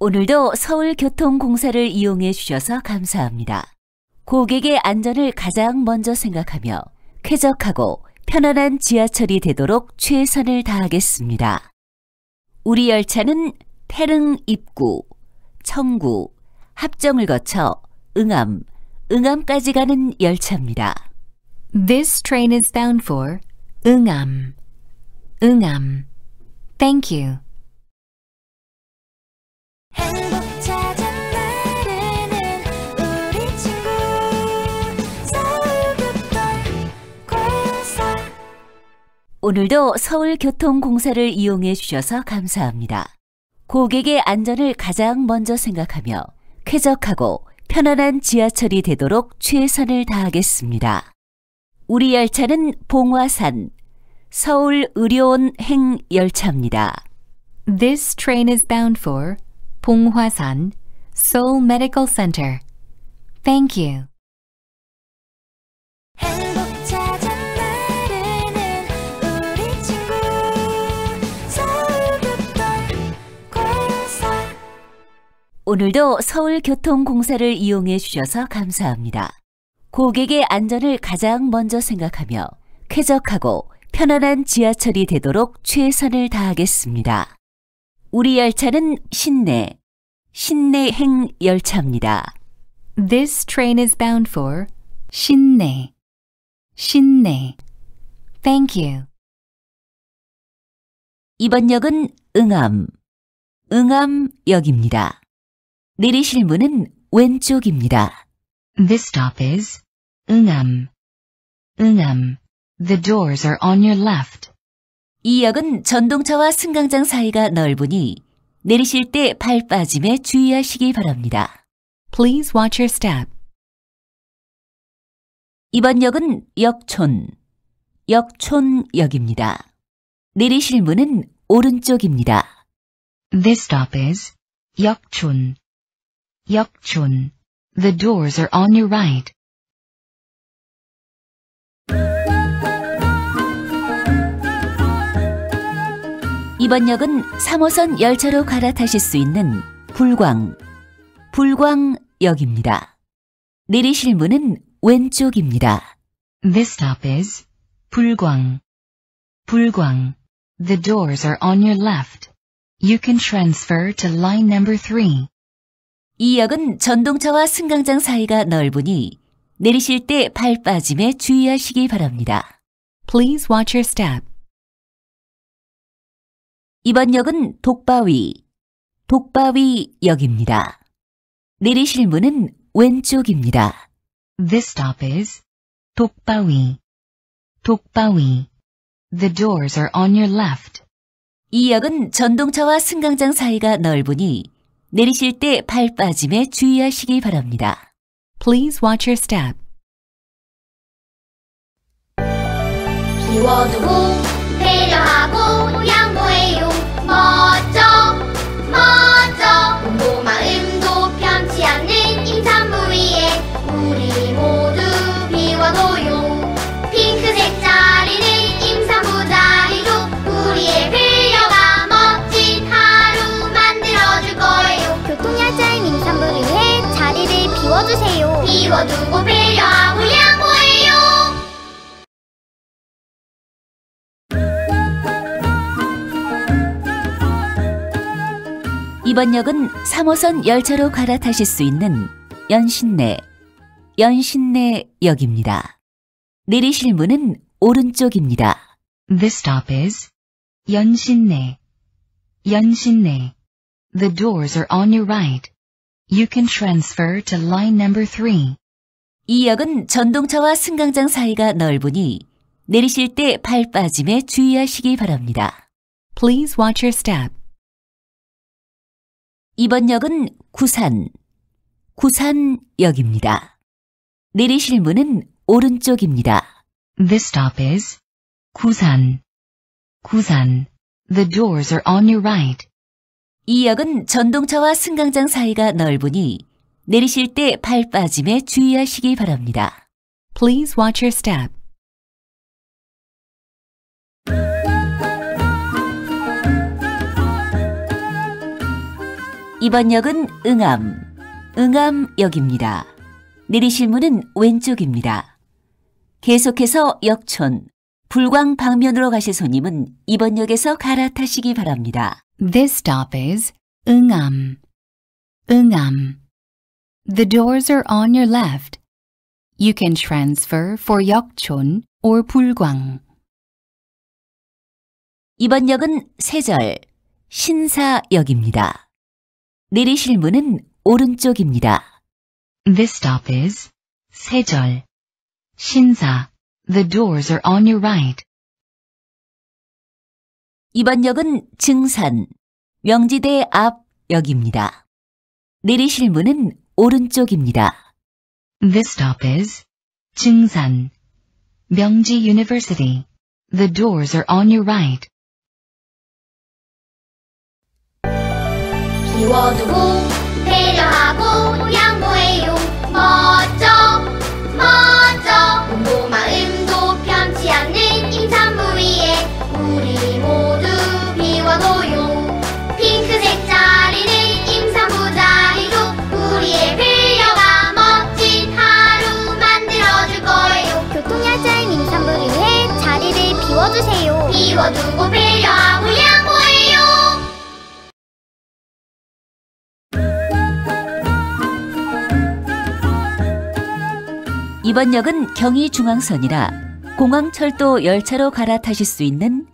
오늘도 서울교통공사를 이용해 주셔서 감사합니다. 고객의 안전을 가장 먼저 생각하며 쾌적하고 편안한 지하철이 되도록 최선을 다하겠습니다. 우리 열차는 태릉 입구, 청구, 합정을 거쳐 응암, 응암까지 가는 열차입니다. This train is bound for Ungam. Ungam. Thank you. 오늘도 서울교통공사를 이용해 주셔서 감사합니다. 고객의 안전을 가장 먼저 생각하며 쾌적하고 편안한 지하철이 되도록 최선을 다하겠습니다. 우리 열차는 봉화산 서울 의료원 행 열차입니다. This train is bound for Ponghwasan Seoul Medical Center. Thank you. 오늘도 서울교통공사를 이용해 주셔서 감사합니다. 고객의 안전을 가장 먼저 생각하며 쾌적하고 편안한 지하철이 되도록 최선을 다하겠습니다. 우리 열차는 신내, 신내행 열차입니다. This train is bound for Shinne. Shinne. Thank you. 이번 역은 응암, 응암역입니다. 내리실 문은 왼쪽입니다. This stop is Ungam. Ungam. The doors are on your left. 이 역은 전동차와 승강장 사이가 넓으니 내리실 때 발 빠짐에 주의하시기 바랍니다. Please watch your step. 이번 역은 역촌, 역촌역입니다. 내리실 문은 오른쪽입니다. This stop is Yeokchun. Yeokchun. The doors are on your right. 이번 역은 3호선 열차로 갈아타실 수 있는 불광, 불광역입니다. 내리실 문은 왼쪽입니다. This stop is Pulgwang. Pulgwang. The doors are on your left. You can transfer to line number 3. 이 역은 전동차와 승강장 사이가 넓으니 내리실 때 발 빠짐에 주의하시기 바랍니다. Please watch your step. 이번 역은 독바위, 독바위 역입니다. 내리실 문은 왼쪽입니다. This stop is Tokbawi. Tokbawi. The doors are on your left. 이 역은 전동차와 승강장 사이가 넓으니 내리실 때발 빠짐에 주의하시기 바랍니다. Please watch your step. 비워두고 배려하고 비워두고 배려하고 양보해요 이번 역은 3호선 열차로 갈아타실 수 있는 연신내, 연신내역입니다. 내리실 문은 오른쪽입니다. This stop is Yeonshinne. Yeonshinne. The doors are on your right. You can transfer to line number 3. 이 역은 전동차와 승강장 사이가 넓으니 내리실 때 발 빠짐에 주의하시기 바랍니다. Please watch your step. 이번 역은 구산, 구산역입니다. 내리실 문은 오른쪽입니다. This stop is Kusan. Kusan. The doors are on your right. 이 역은 전동차와 승강장 사이가 넓으니 내리실 때 발 빠짐에 주의하시기 바랍니다. Please watch your step. 이번 역은 응암, 응암역입니다. 내리실 문은 왼쪽입니다. 계속해서 역촌, 불광 방면으로 가실 손님은 이번 역에서 갈아타시기 바랍니다. This stop is Ungam. Ungam. The doors are on your left. You can transfer for Yeokchon or Bulgwang. 이번 역은 세절, 신사역입니다. 내리실 문은 오른쪽입니다. This stop is 세절, 신사. The doors are on your right. 이번 역은 증산, 명지대 앞 역입니다. 내리실 문은 오른쪽입니다. This stop is 증산, 명지 University. The doors are on your right. 비워두고 배려하고 양보해요 이번 역은 경의중앙선이라 공항철도 열차로 갈아타실 수 있는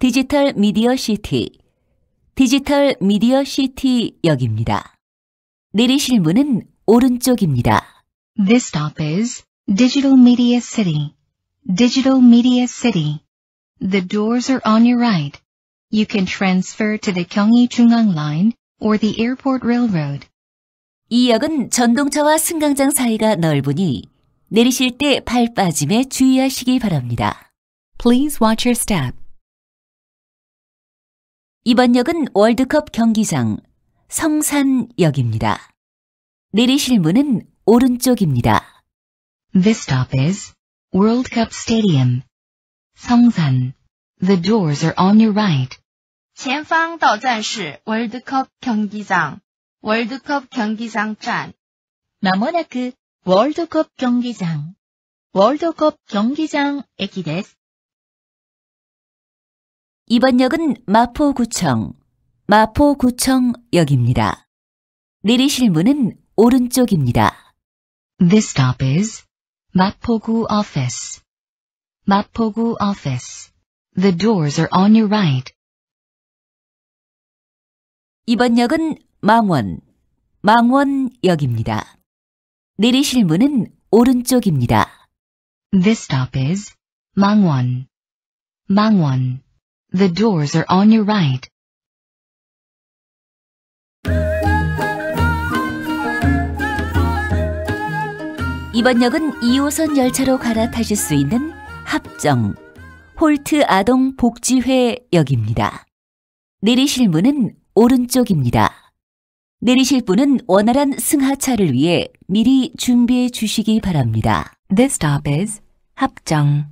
디지털 미디어 시티, 디지털 미디어 시티 역입니다. 내리실 문은 오른쪽입니다. This stop is Digital Media City. Digital Media City. The doors are on your right. You can transfer to the Gyeonggi-Jungang Line or the Airport Railroad. 이 역은 전동차와 승강장 사이가 넓으니 내리실 때 발 빠짐에 주의하시기 바랍니다. Please watch your step. 이번 역은 월드컵 경기장 성산역입니다. 내리실 문은 오른쪽입니다. This stop is World Cup Stadium. Songsan. The doors are on your right. 前方到站是 월드컵 경기장, 월드컵 경기장 站.まもなく、 월드컵 경기장 월드컵 경기장 에키데스 이번 역은 마포구청 마포구청역입니다. 내리실 문은 오른쪽입니다. This stop is 마포구 office. 마포구 office. The doors are on your right. 이번 역은 망원, 망원역입니다. 내리실 문은 오른쪽입니다. This stop is Mangwon. Mangwon. The doors are on your right. 이번 역은 2호선 열차로 갈아타실 수 있는 합정, 홀트 아동 복지회 역입니다. 내리실 문은 오른쪽입니다. 내리실 분은 원활한 승하차를 위해 미리 준비해 주시기 바랍니다. This stop is Hapjeong.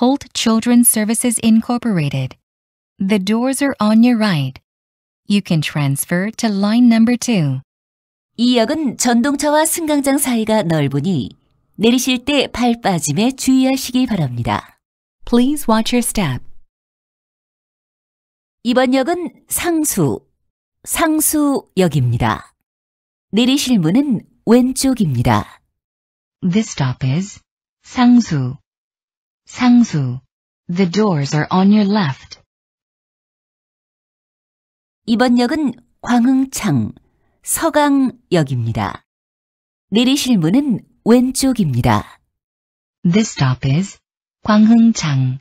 Holt Children's Services Incorporated. The doors are on your right. You can transfer to line number 2. 이 역은 전동차와 승강장 사이가 넓으니 내리실 때 발 빠짐에 주의하시기 바랍니다. Please watch your step. 이번 역은 상수, 상수역입니다. 내리실 문은 왼쪽입니다. This stop is Sangsu. Sangsu. The doors are on your left. 이번 역은 광흥창, 서강역입니다. 내리실 문은 왼쪽입니다. This stop is Gwanghung-chang.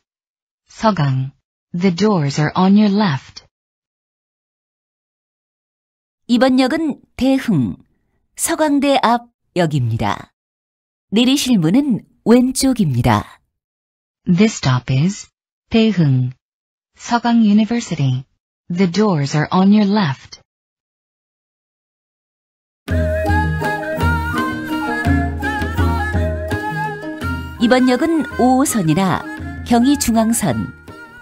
Seogang. The doors are on your left. 이번 역은 대흥, 서강대 앞 역입니다. 내리실 문은 왼쪽입니다. This stop is Daehung. Seogang University. The doors are on your left. 이번 역은 5호선이나 경의중앙선,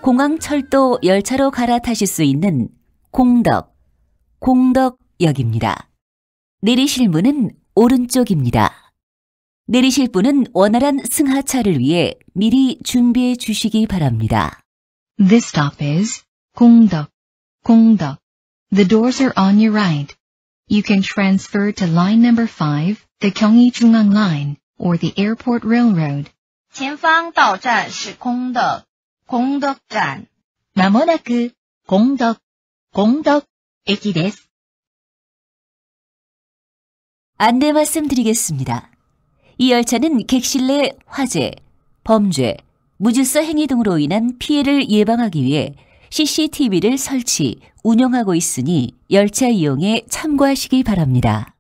공항철도 열차로 갈아타실 수 있는 공덕, 공덕 역입니다. 내리실 문은 오른쪽입니다. 내리실 분은 원활한 승하차를 위해 미리 준비해 주시기 바랍니다. This stop is 공덕, 공덕. The doors are on your right. You can transfer to line number 5, the Gyeonggi-Jungang Line, or the Airport Railroad. 前方到站是空的，空的站。まもなく、공덕、공덕 駅です。 안내 말씀드리겠습니다. 이 열차는 객실 내 화재, 범죄, 무질서 행위 등으로 인한 피해를 예방하기 위해 CCTV를 설치, 운영하고 있으니 열차 이용에 참고하시기 바랍니다.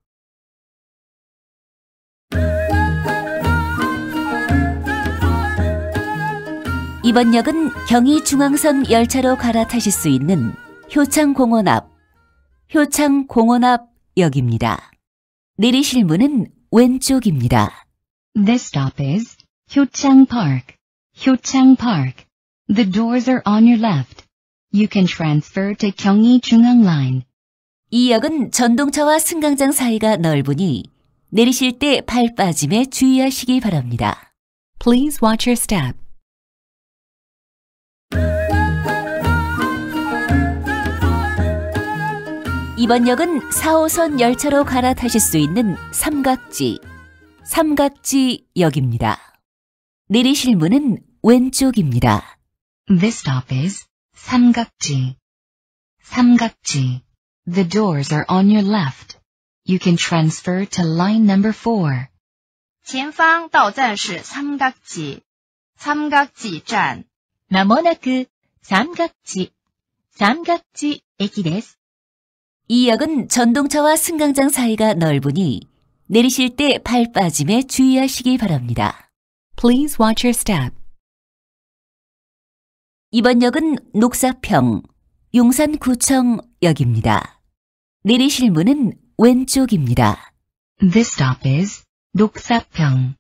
이번 역은 경의중앙선 열차로 갈아타실 수 있는 효창공원 앞, 효창 공원 앞 역입니다. 내리실 문은 왼쪽입니다. This stop is Hyochang Park, Hyochang Park. The doors are on your left. You can transfer to Gyeonggi-Jungang Line. 이 역은 전동차와 승강장 사이가 넓으니 내리실 때 발 빠짐에 주의하시기 바랍니다. Please watch your step. 이번 역은 4호선 열차로 갈아타실 수 있는 삼각지, 삼각지 역입니다. 내리실 문은 왼쪽입니다. This stop is Samgakji. Samgakji. The doors are on your left. You can transfer to line number 4. 前方到站是三角지 삼각지站。まもなく、三角地、三角地駅です。 이 역은 전동차와 승강장 사이가 넓으니 내리실 때 발 빠짐에 주의하시기 바랍니다. Please watch your step. 이번 역은 녹사평, 용산구청 역입니다. 내리실 문은 왼쪽입니다. This stop is Doksapyeong.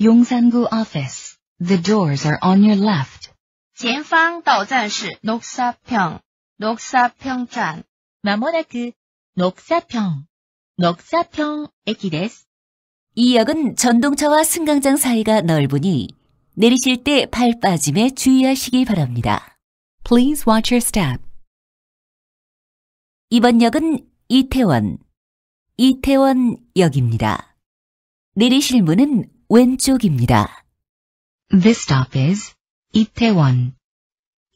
Yongsan-gu Office. The doors are on your left. 前方到站是녹사평 녹사평站。 まもなく、녹사평、녹사평駅です。 이 역은 전동차와 승강장 사이가 넓으니 내리실 때 발 빠짐에 주의하시기 바랍니다. Please watch your step. 이번 역은 이태원, 이태원 역입니다. 내리실 문은 왼쪽입니다. This stop is Itaewon.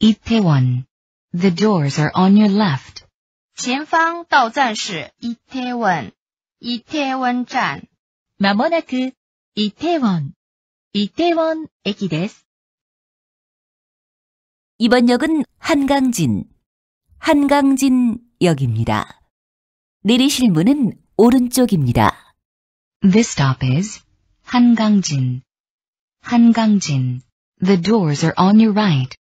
Itaewon. The doors are on your left. 前方到站是이태원 이태원站。まもなく、イテウォン、イテウォン駅です。 이번 역은 한강진, 한강진 역입니다. 내리실 문은 오른쪽입니다. This stop is Hangangjin. Hangangjin. The doors are on your right.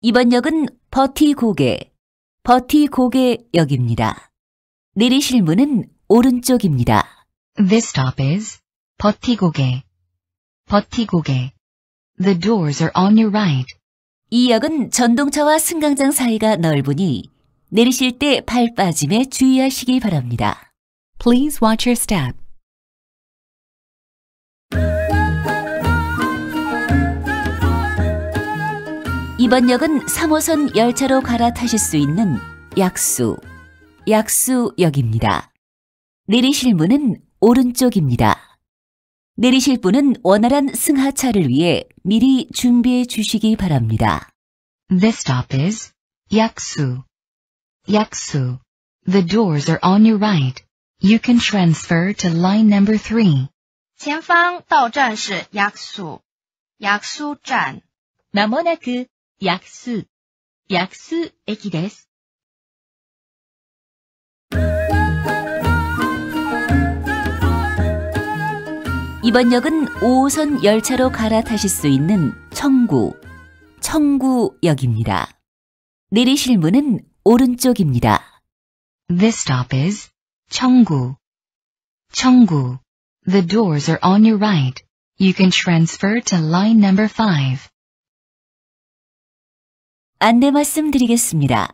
이번 역은 버티고개, 버티 고개 역입니다. 내리실 문은 오른쪽입니다. This stop is Pottigoge. Pottigoge. The doors are on your right. 이 역은 전동차와 승강장 사이가 넓으니 내리실 때 발 빠짐에 주의하시기 바랍니다. Please watch your step. 이번 역은 3호선 열차로 갈아타실 수 있는 약수, 약수역입니다. 내리실 문은 오른쪽입니다. 내리실 분은 원활한 승하차를 위해 미리 준비해 주시기 바랍니다. This stop is Yaksu. Yaksu. The doors are on your right. You can transfer to line number 3. 前方到站是약수 약수站。まもなく、 薬数、薬数駅です。 이번 역은 5호선 열차로 갈아타실 수 있는 청구, 청구역입니다. 내리실 문은 오른쪽입니다. This stop is Cheonggu. Cheonggu. The doors are on your right. You can transfer to line number 5. 안내 말씀드리겠습니다.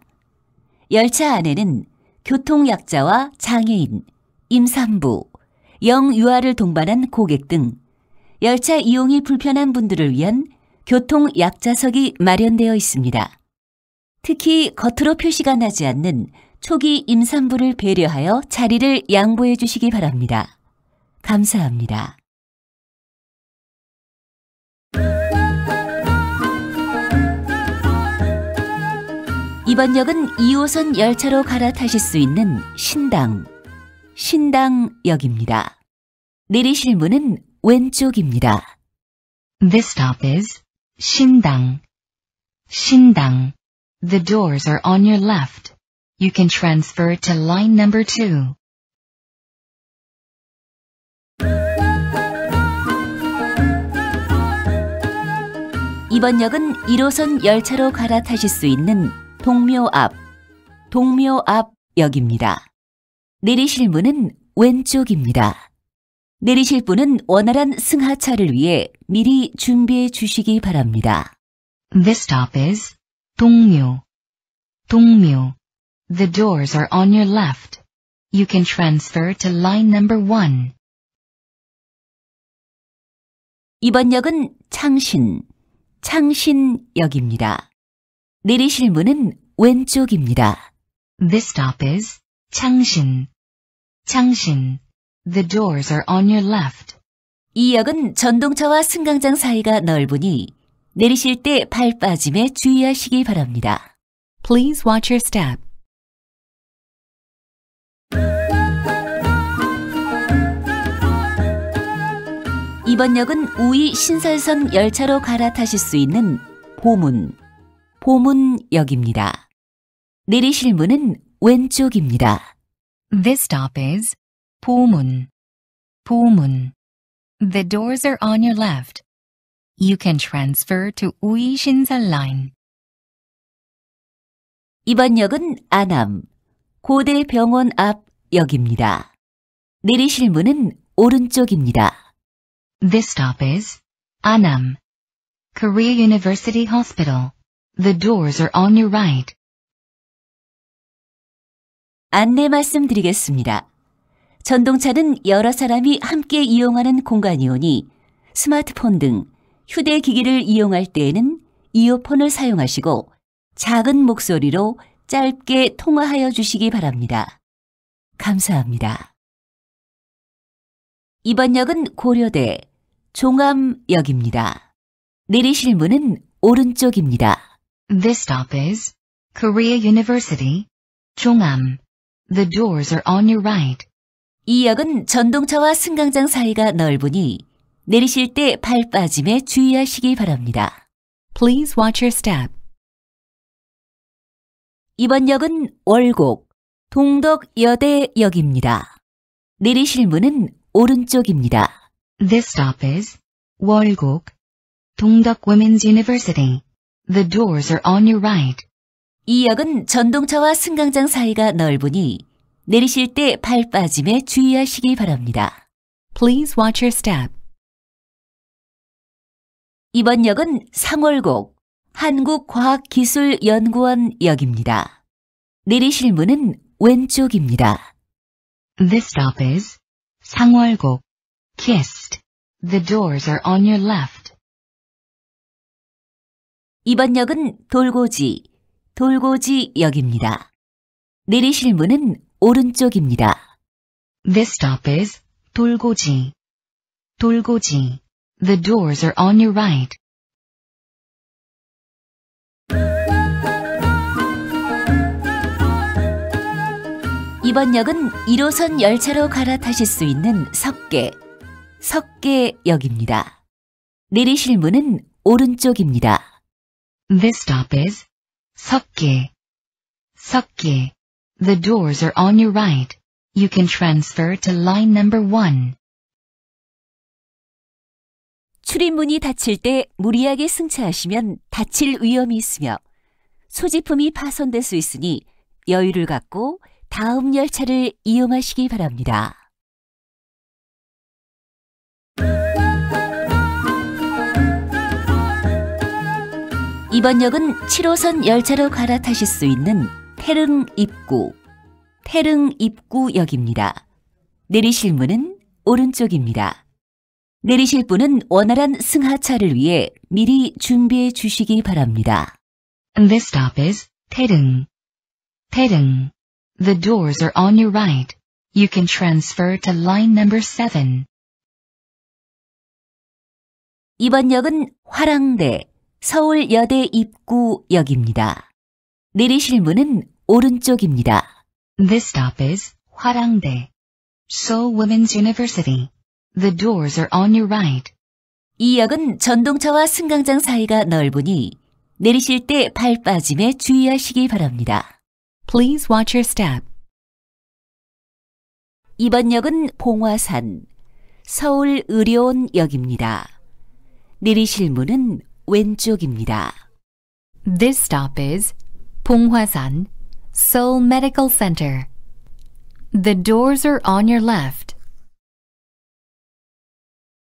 열차 안에는 교통약자와 장애인, 임산부, 영유아를 동반한 고객 등 열차 이용이 불편한 분들을 위한 교통약자석이 마련되어 있습니다. 특히 겉으로 표시가 나지 않는 초기 임산부를 배려하여 자리를 양보해 주시기 바랍니다. 감사합니다. 이번 역은 2호선 열차로 갈아타실 수 있는 신당, 신당역입니다. 내리실 문은 왼쪽입니다. This stop is Shindang. Shindang. The doors are on your left. You can transfer to line number 2. 이번 역은 1호선 열차로 갈아타실 수 있는 동묘 앞, 동묘 앞 역입니다. 내리실 문은 왼쪽입니다. 내리실 분은 원활한 승하차를 위해 미리 준비해 주시기 바랍니다. This stop is Dongmyo. Dongmyo. The doors are on your left. You can transfer to line number 1. 이번 역은 창신, 창신역입니다. 내리실 문은 왼쪽입니다. This stop is Changshin. Changshin. The doors are on your left. 이 역은 전동차와 승강장 사이가 넓으니 내리실 때 발 빠짐에 주의하시기 바랍니다. Please watch your step. 이번 역은 우이 신설선 열차로 갈아타실 수 있는 보문, 보문역입니다. 내리실 문은 왼쪽입니다. This stop is Pomun. Pomun. The doors are on your left. You can transfer to Ui Shinsal Line. 이번 역은 안암, 고대병원 앞 역입니다. 내리실 문은 오른쪽입니다. This stop is Annam. Korea University Hospital. The doors are on your right. 안내 말씀드리겠습니다. 전동차는 여러 사람이 함께 이용하는 공간이오니 스마트폰 등 휴대기기를 이용할 때에는 이어폰을 사용하시고 작은 목소리로 짧게 통화하여 주시기 바랍니다. 감사합니다. 이번 역은 고려대 종암역입니다. 내리실 문은 오른쪽입니다. This stop is Korea University. Chongam. The doors are on your right. 이 역은 전동차와 승강장 사이가 넓으니 내리실 때 발 빠짐에 주의하시기 바랍니다. Please watch your step. 이번 역은 월곡 동덕여대역입니다. 내리실 문은 오른쪽입니다. This stop is Walgok. Dongduk Women's University. The doors are on your right. 이 역은 전동차와 승강장 사이가 넓으니 내리실 때 발 빠짐에 주의하시기 바랍니다. Please watch your step. 이번 역은 상월곡 한국과학기술연구원 역입니다. 내리실 문은 왼쪽입니다. This stop is Sangwalgok. Kissed. The doors are on your left. 이번 역은 돌고지, 돌고지 역입니다. 내리실 문은 오른쪽입니다. This stop is Dolgoji. Dolgoji. The doors are on your right. 이번 역은 1호선 열차로 갈아타실 수 있는 석계, 석계역입니다. 내리실 문은 오른쪽입니다. This stop is Seokge. Seokge. The doors are on your right. You can transfer to line number 1. 출입문이 닫힐 때 무리하게 승차하시면 다칠 위험이 있으며 소지품이 파손될 수 있으니 여유를 갖고 다음 열차를 이용하시기 바랍니다. 이번 역은 7호선 열차로 갈아타실 수 있는 태릉 입구, 태릉 입구역입니다. 내리실 문은 오른쪽입니다. 내리실 분은 원활한 승하차를 위해 미리 준비해 주시기 바랍니다. This stop is Taedong. Taedong. The doors are on your right. You can transfer to line number 7. 이번 역은 화랑대 서울여대 입구역입니다. 내리실 문은 오른쪽입니다. This stop is Hwarangdae. Seoul Women's University. The doors are on your right. 이 역은 전동차와 승강장 사이가 넓으니 내리실 때 발 빠짐에 주의하시기 바랍니다. Please watch your step. 이번 역은 봉화산 서울의료원역입니다. 내리실 문은 왼쪽입니다. This stop is Ponghwasan, Seoul Medical Center. The doors are on your left.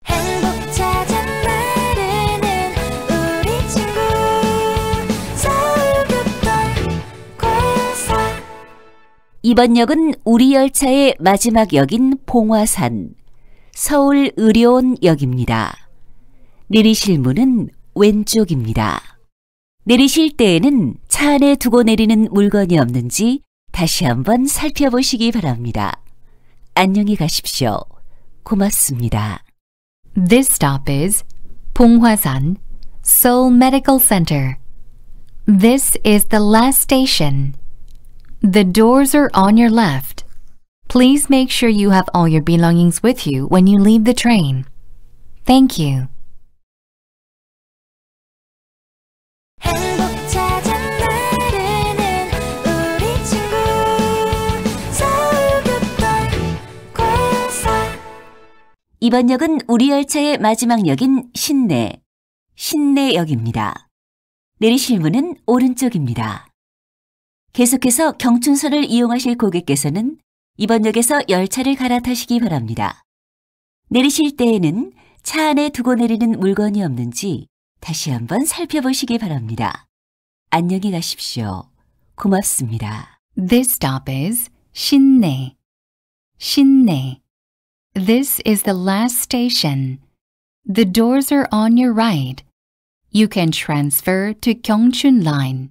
행복 찾아 나르는 우리 친구 서울급별 고사 이번 역은 우리 열차의 마지막 역인 봉화산 서울의료원역입니다. 내리실 문은 왼쪽입니다. 내리실 때에는 차 안에 두고 내리는 물건이 없는지 다시 한번 살펴보시기 바랍니다. 안녕히 가십시오. 고맙습니다. This stop is Ponghwasan, Seoul Medical Center. This is the last station. The doors are on your left. Please make sure you have all your belongings with you when you leave the train. Thank you. 이번 역은 우리 열차의 마지막 역인 신내, 신내역입니다. 내리실 문은 오른쪽입니다. 계속해서 경춘선을 이용하실 고객께서는 이번 역에서 열차를 갈아타시기 바랍니다. 내리실 때에는 차 안에 두고 내리는 물건이 없는지 다시 한번 살펴보시기 바랍니다. 안녕히 가십시오. 고맙습니다. This stop is Shinne. Shinne. This is the last station. The doors are on your right. You can transfer to Gyeongchun Line.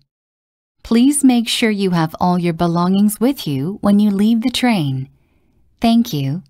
Please make sure you have all your belongings with you when you leave the train. Thank you.